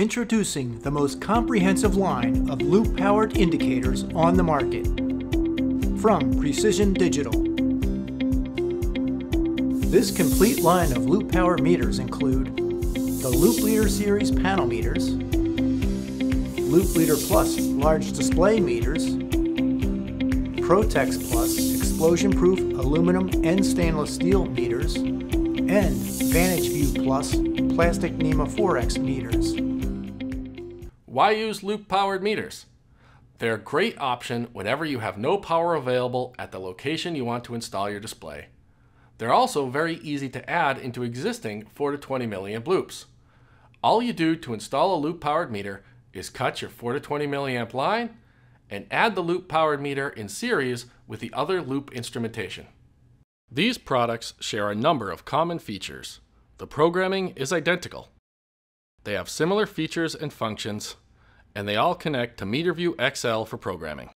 Introducing the most comprehensive line of loop-powered indicators on the market. From Precision Digital. This complete line of loop power meters include the Loop Leader Series panel meters, Loop Leader Plus large display meters, Protex Plus explosion-proof aluminum and stainless steel meters, and Vantage View Plus plastic NEMA 4X meters. Why use loop-powered meters? They're a great option whenever you have no power available at the location you want to install your display. They're also very easy to add into existing 4 to 20 milliamp loops. All you do to install a loop-powered meter is cut your 4 to 20 milliamp line and add the loop-powered meter in series with the other loop instrumentation. These products share a number of common features. The programming is identical. They have similar features and functions, and they all connect to MeterView XL for programming.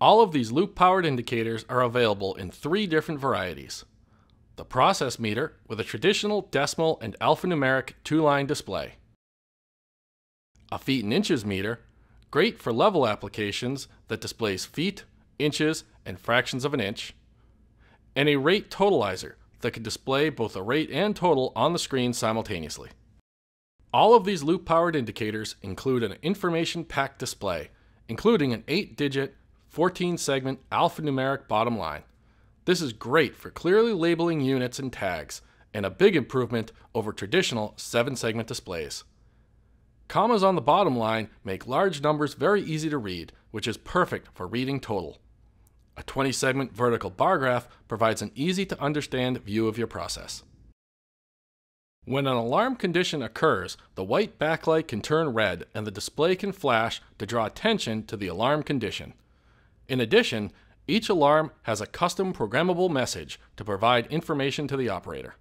All of these loop-powered indicators are available in three different varieties. The process meter with a traditional decimal and alphanumeric two-line display. A feet and inches meter, great for level applications that displays feet, inches, and fractions of an inch. And a rate totalizer that can display both a rate and total on the screen simultaneously. All of these loop-powered indicators include an information-packed display, including an 8-digit, 14-segment alphanumeric bottom line. This is great for clearly labeling units and tags, and a big improvement over traditional 7-segment displays. Commas on the bottom line make large numbers very easy to read, which is perfect for reading total. A 20-segment vertical bar graph provides an easy-to-understand view of your process. When an alarm condition occurs, the white backlight can turn red and the display can flash to draw attention to the alarm condition. In addition, each alarm has a custom programmable message to provide information to the operator.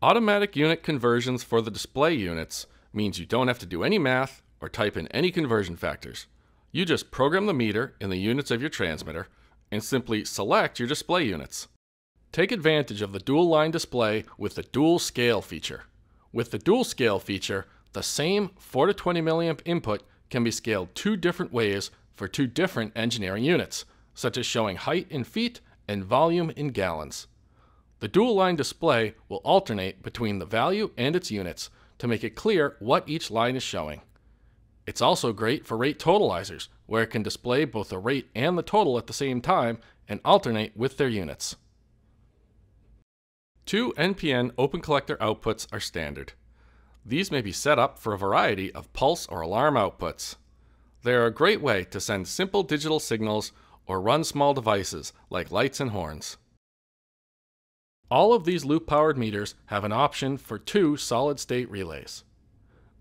Automatic unit conversions for the display units means you don't have to do any math or type in any conversion factors. You just program the meter in the units of your transmitter and simply select your display units. Take advantage of the dual line display with the dual scale feature. With the dual scale feature, the same 4 to 20 milliamp input can be scaled two different ways for two different engineering units, such as showing height in feet and volume in gallons. The dual line display will alternate between the value and its units to make it clear what each line is showing. It's also great for rate totalizers, where it can display both the rate and the total at the same time and alternate with their units. Two NPN open collector outputs are standard. These may be set up for a variety of pulse or alarm outputs. They are a great way to send simple digital signals or run small devices like lights and horns. All of these loop-powered meters have an option for two solid-state relays.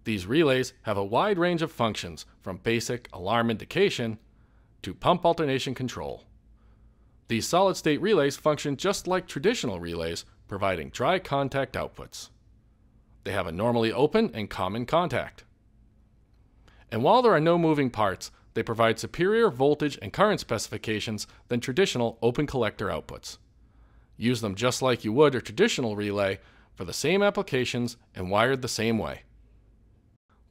These relays have a wide range of functions from basic alarm indication to pump alternation control. These solid-state relays function just like traditional relays providing dry contact outputs. They have a normally open and common contact. And while there are no moving parts, they provide superior voltage and current specifications than traditional open collector outputs. Use them just like you would a traditional relay for the same applications and wired the same way.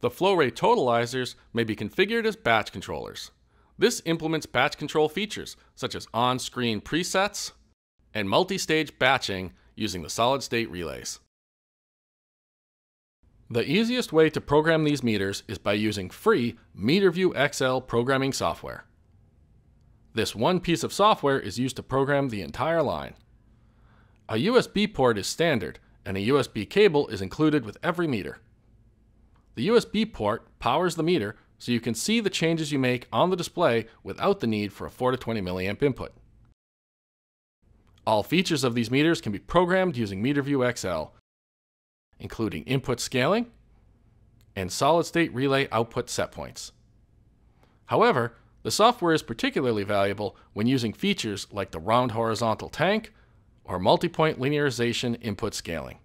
The flow rate totalizers may be configured as batch controllers. This implements batch control features such as on-screen presets and multi-stage batching using the solid state relays. The easiest way to program these meters is by using free MeterView XL programming software. This one piece of software is used to program the entire line. A USB port is standard, and a USB cable is included with every meter. The USB port powers the meter so you can see the changes you make on the display without the need for a 4 to 20 milliamp input. All features of these meters can be programmed using MeterView XL, including input scaling and solid-state relay output setpoints. However, the software is particularly valuable when using features like the round horizontal tank or multi-point linearization input scaling.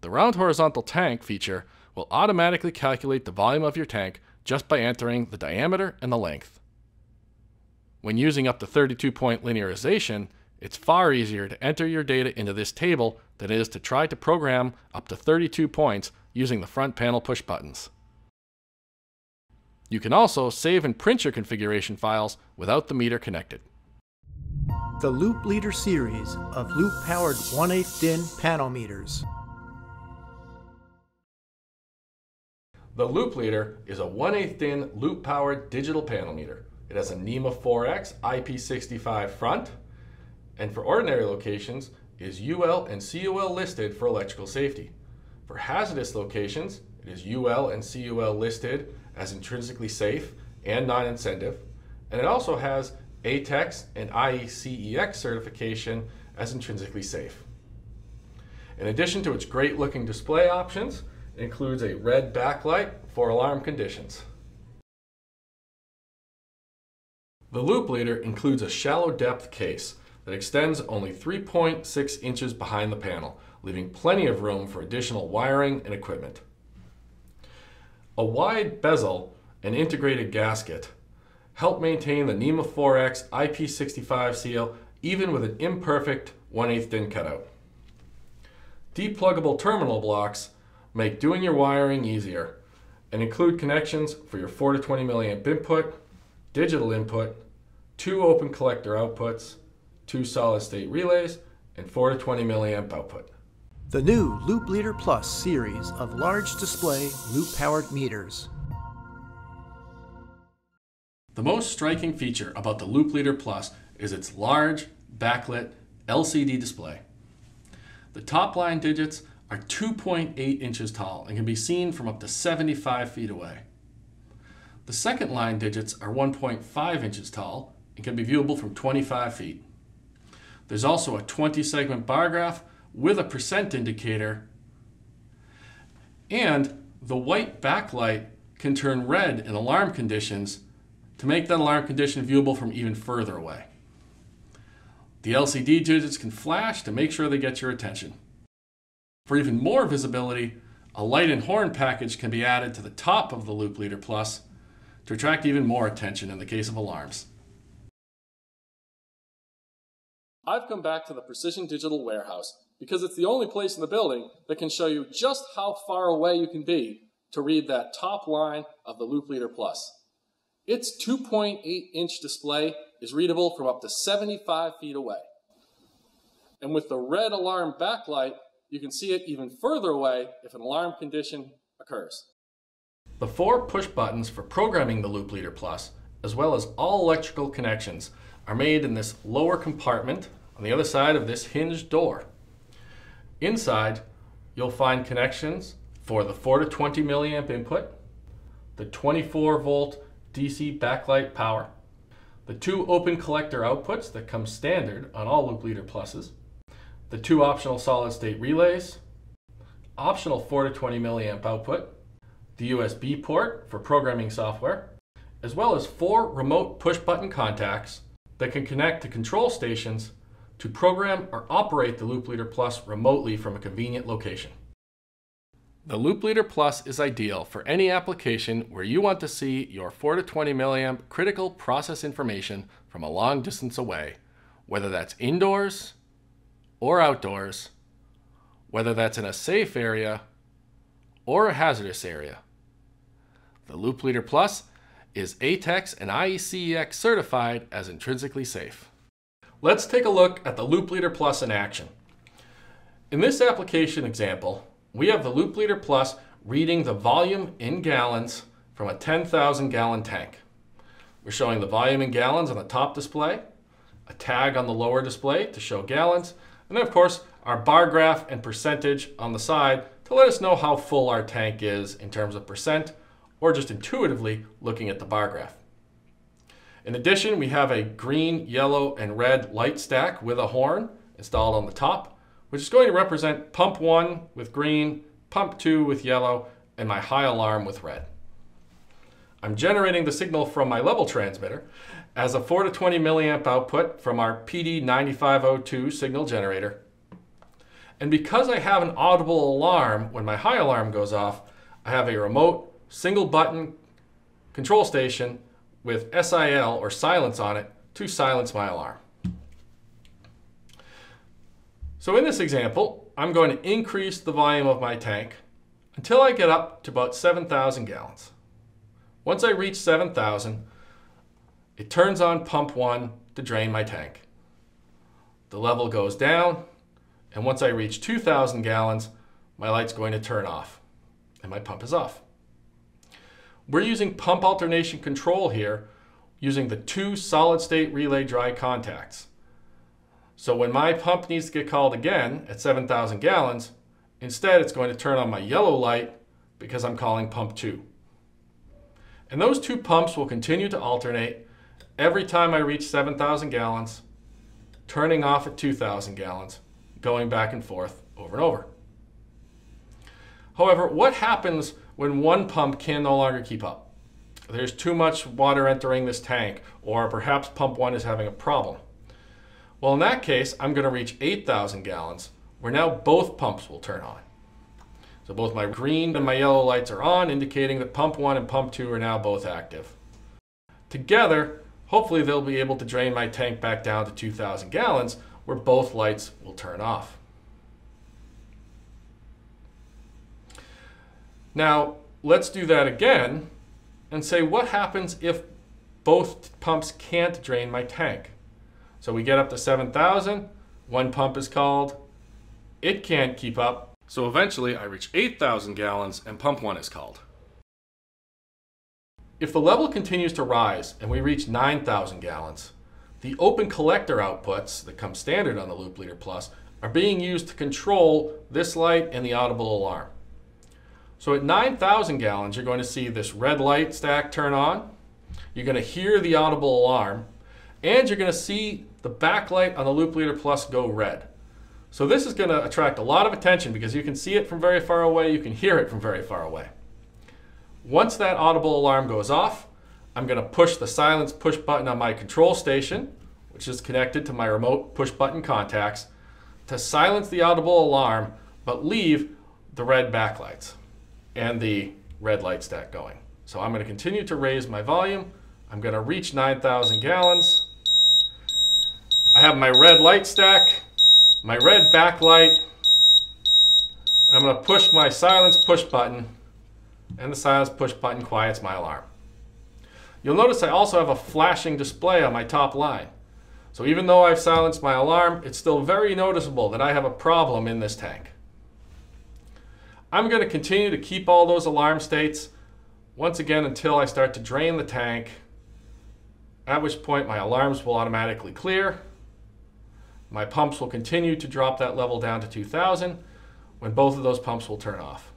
The round horizontal tank feature will automatically calculate the volume of your tank just by entering the diameter and the length. When using up to 32 point linearization, it's far easier to enter your data into this table than it is to try to program up to 32 points using the front panel push buttons. You can also save and print your configuration files without the meter connected. The Loop Leader series of loop-powered 1 8 DIN panel meters. The Loop Leader is a 1 8 DIN loop-powered digital panel meter. It has a NEMA 4X IP65 front, and for ordinary locations is UL and CUL listed for electrical safety. For hazardous locations, it is UL and CUL listed as intrinsically safe and non-incendive, and it also has ATEX and IECEX certification as intrinsically safe. In addition to its great looking display options, it includes a red backlight for alarm conditions. The loop leader includes a shallow depth case that extends only 3.6 inches behind the panel, leaving plenty of room for additional wiring and equipment. A wide bezel and integrated gasket help maintain the NEMA 4X IP65 seal even with an imperfect 1 8 DIN cutout. Depluggable terminal blocks make doing your wiring easier and include connections for your 4 to 20 milliamp input, digital input, two open collector outputs, two solid state relays, and 4 to 20 milliamp output. The new Loop Leader Plus series of large display loop-powered meters. The most striking feature about the Loop Leader Plus is its large, backlit LCD display. The top line digits are 2.8 inches tall and can be seen from up to 75 feet away. The second line digits are 1.5 inches tall and can be viewable from 25 feet. There's also a 20 segment bar graph with a percent indicator and the white backlight can turn red in alarm conditions to make that alarm condition viewable from even further away. The LCD digits can flash to make sure they get your attention. For even more visibility, a light and horn package can be added to the top of the Loop Leader Plus to attract even more attention in the case of alarms. I've come back to the Precision Digital Warehouse because it's the only place in the building that can show you just how far away you can be to read that top line of the Loop Leader Plus. Its 2.8 inch display is readable from up to 75 feet away. And with the red alarm backlight, you can see it even further away if an alarm condition occurs. The four push buttons for programming the Loop Leader Plus, as well as all electrical connections, are made in this lower compartment on the other side of this hinged door. Inside, you'll find connections for the 4 to 20 milliamp input, the 24 volt DC backlight power, the two open collector outputs that come standard on all Loop Leader Pluses, the two optional solid state relays, optional 4 to 20 milliamp output, the USB port for programming software, as well as four remote push button contacts that can connect to control stations to program or operate the Loop Leader Plus remotely from a convenient location. The Loop Leader Plus is ideal for any application where you want to see your 4 to 20 milliamp critical process information from a long distance away, whether that's indoors or outdoors, whether that's in a safe area or a hazardous area. The Loop Leader Plus is ATEX and IECEX certified as intrinsically safe. Let's take a look at the Loop Leader Plus in action. In this application example, we have the Loop Leader Plus reading the volume in gallons from a 10,000 gallon tank. We're showing the volume in gallons on the top display, a tag on the lower display to show gallons, and then of course our bar graph and percentage on the side to let us know how full our tank is in terms of percent or just intuitively looking at the bar graph. In addition, we have a green, yellow, and red light stack with a horn installed on the top which is going to represent pump one with green, pump two with yellow, and my high alarm with red. I'm generating the signal from my level transmitter as a 4 to 20 milliamp output from our PD9502 signal generator. And because I have an audible alarm when my high alarm goes off, I have a remote single button control station with SIL or silence on it to silence my alarm. So in this example, I'm going to increase the volume of my tank until I get up to about 7,000 gallons. Once I reach 7,000, it turns on pump one to drain my tank. The level goes down, and once I reach 2,000 gallons, my light's going to turn off, and my pump is off. We're using pump alternation control here using the two solid state relay dry contacts. So when my pump needs to get called again at 7,000 gallons, instead it's going to turn on my yellow light because I'm calling pump 2. And those two pumps will continue to alternate every time I reach 7,000 gallons, turning off at 2,000 gallons, going back and forth over and over. However, what happens when one pump can no longer keep up? There's too much water entering this tank, or perhaps pump one is having a problem. Well, in that case, I'm going to reach 8,000 gallons, where now both pumps will turn on. So both my green and my yellow lights are on, indicating that pump one and pump two are now both active. Together, hopefully they'll be able to drain my tank back down to 2,000 gallons, where both lights will turn off. Now, let's do that again and say what happens if both pumps can't drain my tank. So we get up to 7,000, one pump is called, it can't keep up, so eventually I reach 8,000 gallons and pump one is called. If the level continues to rise and we reach 9,000 gallons, the open collector outputs that come standard on the Loop Leader Plus are being used to control this light and the audible alarm. So at 9,000 gallons, you're going to see this red light stack turn on. You're going to hear the audible alarm, and you're going to see the backlight on the Loop Leader Plus go red. So this is going to attract a lot of attention because you can see it from very far away, you can hear it from very far away. Once that audible alarm goes off, I'm going to push the silence push button on my control station, which is connected to my remote push button contacts, to silence the audible alarm but leave the red backlights and the red light stack going. So I'm going to continue to raise my volume. I'm going to reach 9,000 gallons. I have my red light stack, my red backlight. I'm going to push my silence push button and the silence push button quiets my alarm. You'll notice I also have a flashing display on my top line. So even though I've silenced my alarm, it's still very noticeable that I have a problem in this tank. I'm going to continue to keep all those alarm states once again until I start to drain the tank, at which point my alarms will automatically clear. My pumps will continue to drop that level down to 2000 when both of those pumps will turn off.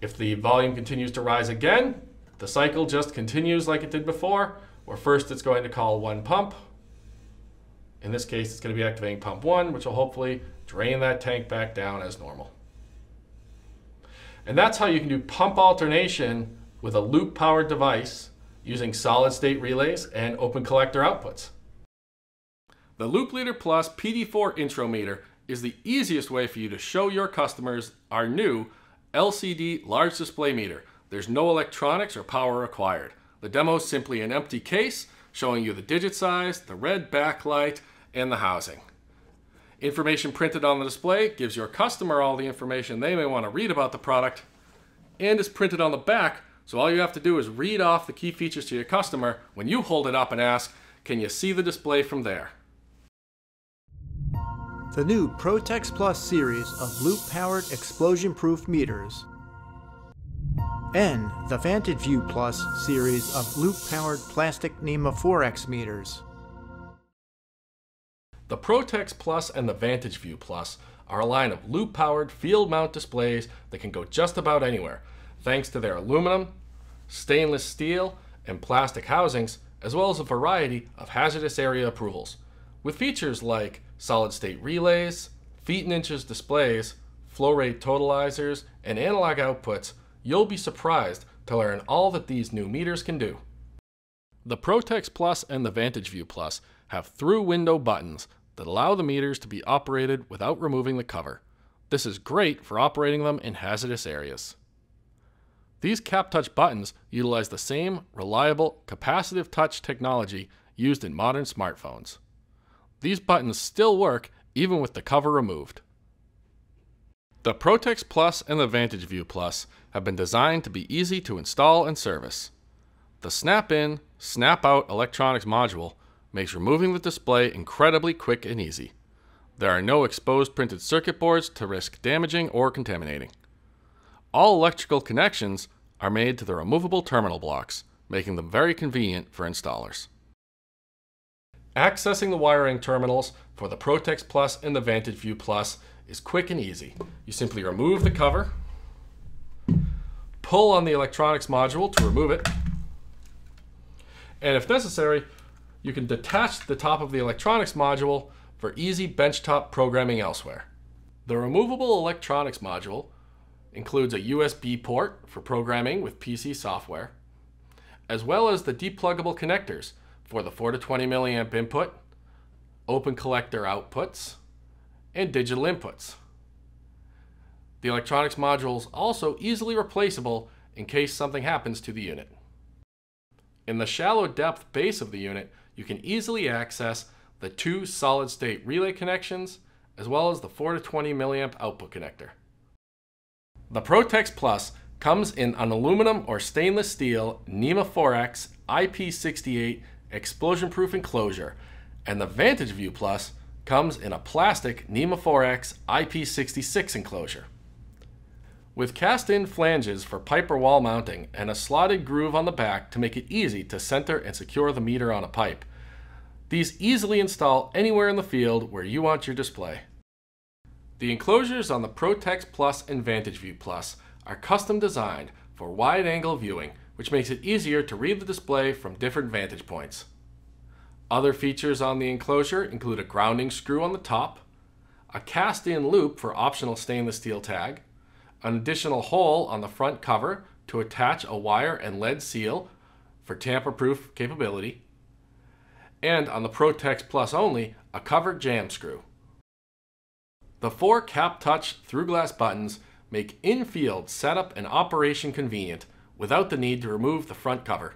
If the volume continues to rise again, the cycle just continues like it did before, where first it's going to call one pump, in this case, it's going to be activating pump one, which will hopefully drain that tank back down as normal. And that's how you can do pump alternation with a loop powered device using solid state relays and open collector outputs. The Loop Leader Plus PD4 intro meter is the easiest way for you to show your customers our new LCD large display meter. There's no electronics or power required. The demo is simply an empty case showing you the digit size, the red backlight, and the housing. Information printed on the display gives your customer all the information they may want to read about the product and is printed on the back so all you have to do is read off the key features to your customer when you hold it up and ask, can you see the display from there? The new Protex Plus series of loop-powered explosion-proof meters and the Vantage View Plus series of loop-powered plastic NEMA 4X meters. The Protex Plus and the Vantage View Plus are a line of loop-powered field mount displays that can go just about anywhere, thanks to their aluminum, stainless steel, and plastic housings, as well as a variety of hazardous area approvals, with features like solid-state relays, feet and inches displays, flow rate totalizers, and analog outputs, you'll be surprised to learn all that these new meters can do. The Protex Plus and the Vantage View Plus have through window buttons that allow the meters to be operated without removing the cover. This is great for operating them in hazardous areas. These CapTouch buttons utilize the same reliable capacitive touch technology used in modern smartphones. These buttons still work even with the cover removed. The Protex Plus and the Vantage View Plus have been designed to be easy to install and service. The snap-in, snap-out electronics module makes removing the display incredibly quick and easy. There are no exposed printed circuit boards to risk damaging or contaminating. All electrical connections are made to the removable terminal blocks, making them very convenient for installers. Accessing the wiring terminals for the Protex Plus and the Vantage View Plus is quick and easy. You simply remove the cover, pull on the electronics module to remove it, and if necessary, you can detach the top of the electronics module for easy benchtop programming elsewhere. The removable electronics module includes a USB port for programming with PC software, as well as the depluggable connectors for the 4 to 20 milliamp input, open collector outputs, and digital inputs. The electronics module is also easily replaceable in case something happens to the unit. In the shallow depth base of the unit, you can easily access the two solid state relay connections as well as the 4 to 20 milliamp output connector. The Protex Plus comes in an aluminum or stainless steel NEMA 4X IP68 explosion proof enclosure and the Vantage View Plus comes in a plastic NEMA 4X IP66 enclosure. With cast-in flanges for pipe or wall mounting and a slotted groove on the back to make it easy to center and secure the meter on a pipe, these easily install anywhere in the field where you want your display. The enclosures on the Protex Plus and Vantage View Plus are custom designed for wide angle viewing, which makes it easier to read the display from different vantage points. Other features on the enclosure include a grounding screw on the top, a cast-in loop for optional stainless steel tag, an additional hole on the front cover to attach a wire and lead seal for tamper-proof capability, and on the Protex Plus only, a covered jam screw. The four cap touch through glass buttons make in-field setup and operation convenient without the need to remove the front cover.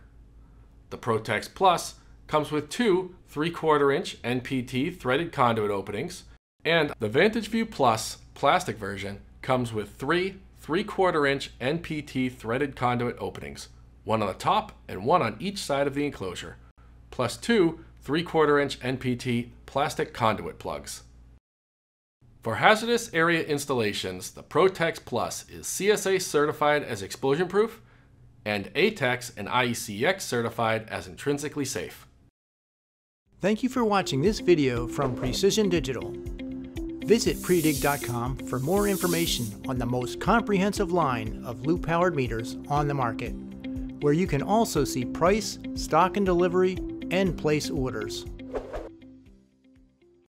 The Protex Plus comes with two 3 quarter inch NPT threaded conduit openings, and the Vantage View Plus plastic version comes with three 3 quarter inch NPT threaded conduit openings, one on the top and one on each side of the enclosure, plus two 3 quarter inch NPT plastic conduit plugs. For hazardous area installations, the Protex Plus is CSA certified as explosion proof and ATEX and IECEX certified as intrinsically safe. Thank you for watching this video from Precision Digital. Visit Predig.com for more information on the most comprehensive line of loop-powered meters on the market, where you can also see price, stock and delivery, and place orders.